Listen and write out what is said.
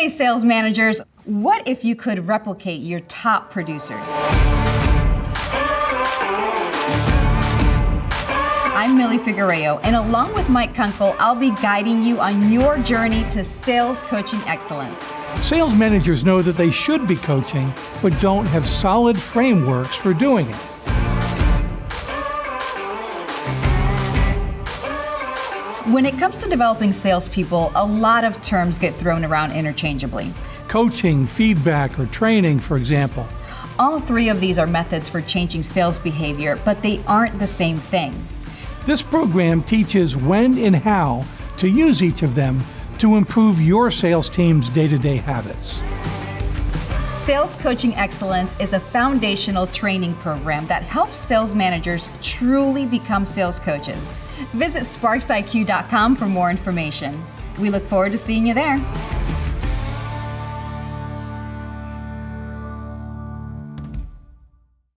Hey, sales managers, what if you could replicate your top producers? I'm Millie Figueroa, and along with Mike Kunkel, I'll be guiding you on your journey to sales coaching excellence. Sales managers know that they should be coaching, but don't have solid frameworks for doing it. When it comes to developing salespeople, a lot of terms get thrown around interchangeably. Coaching, feedback, or training, for example. All three of these are methods for changing sales behavior, but they aren't the same thing. This program teaches when and how to use each of them to improve your sales team's day to day habits. Sales Coaching Excellence is a foundational training program that helps sales managers truly become sales coaches. Visit sparxiq.com for more information. We look forward to seeing you there.